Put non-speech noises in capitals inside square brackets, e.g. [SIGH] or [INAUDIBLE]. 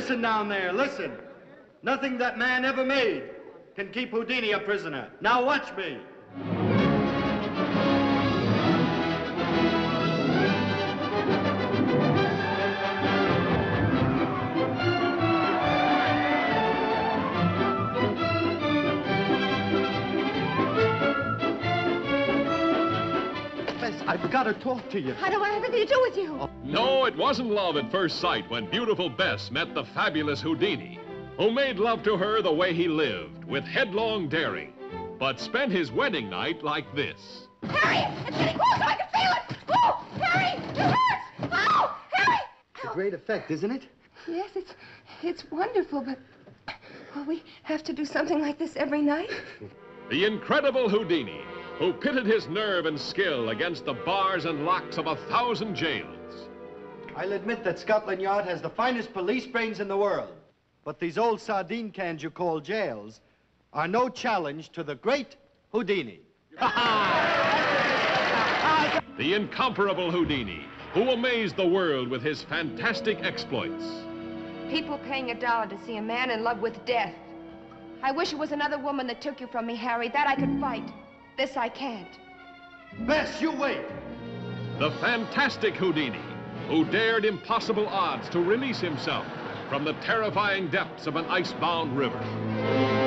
Listen down there, listen. Nothing that man ever made can keep Houdini a prisoner. Now watch me. Bess, I've got to talk to you. I don't want anything to do with you. No, it wasn't love at first sight when beautiful Bess met the fabulous Houdini, who made love to her the way he lived, with headlong daring, but spent his wedding night like this. Harry, it's getting closer. I can feel it. Oh, Harry, it hurts. Oh, Harry. It's a great effect, isn't it? Yes, it's it's wonderful, but will we have to do something like this every night? The incredible Houdini, who pitted his nerve and skill against the bars and locks of a thousand jails. I'll admit that Scotland Yard has the finest police brains in the world. But these old sardine cans you call jails are no challenge to the great Houdini. [LAUGHS] The incomparable Houdini, who amazed the world with his fantastic exploits. People paying a dollar to see a man in love with death. I wish it was another woman that took you from me, Harry. That I could fight. This I can't. Bess, you wait. The fantastic Houdini, who dared impossible odds to release himself from the terrifying depths of an icebound river.